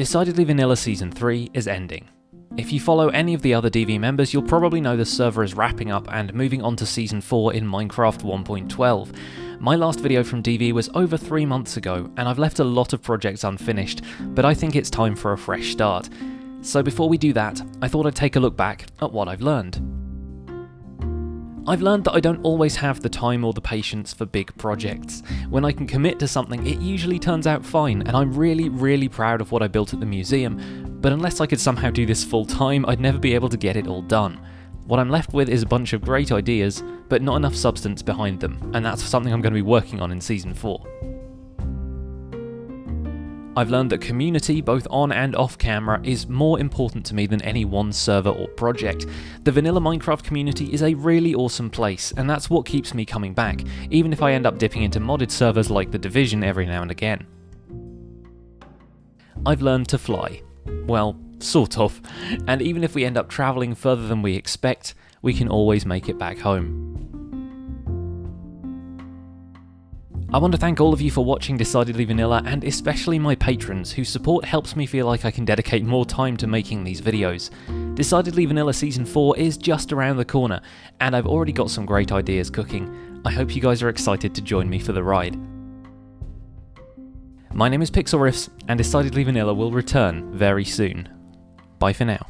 Decidedly Vanilla Season 3 is ending. If you follow any of the other DV members, you'll probably know the server is wrapping up and moving on to Season 4 in Minecraft 1.12. My last video from DV was over three months ago, and I've left a lot of projects unfinished, but I think it's time for a fresh start. So before we do that, I thought I'd take a look back at what I've learned. I've learned that I don't always have the time or the patience for big projects. When I can commit to something, it usually turns out fine, and I'm really, really proud of what I built at the museum, but unless I could somehow do this full time, I'd never be able to get it all done. What I'm left with is a bunch of great ideas, but not enough substance behind them, and that's something I'm going to be working on in Season 4. I've learned that community, both on and off camera, is more important to me than any one server or project. The vanilla Minecraft community is a really awesome place, and that's what keeps me coming back, even if I end up dipping into modded servers like The Division every now and again. I've learned to fly. Well, sort of. And even if we end up travelling further than we expect, we can always make it back home. I want to thank all of you for watching Decidedly Vanilla and especially my patrons whose support helps me feel like I can dedicate more time to making these videos. Decidedly Vanilla Season 4 is just around the corner and I've already got some great ideas cooking. I hope you guys are excited to join me for the ride. My name is Pixlriffs and Decidedly Vanilla will return very soon. Bye for now.